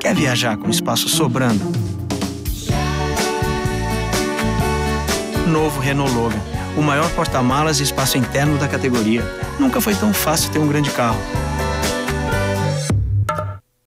Quer viajar com espaço sobrando? Novo Renault Logan, o maior porta-malas e espaço interno da categoria. Nunca foi tão fácil ter um grande carro.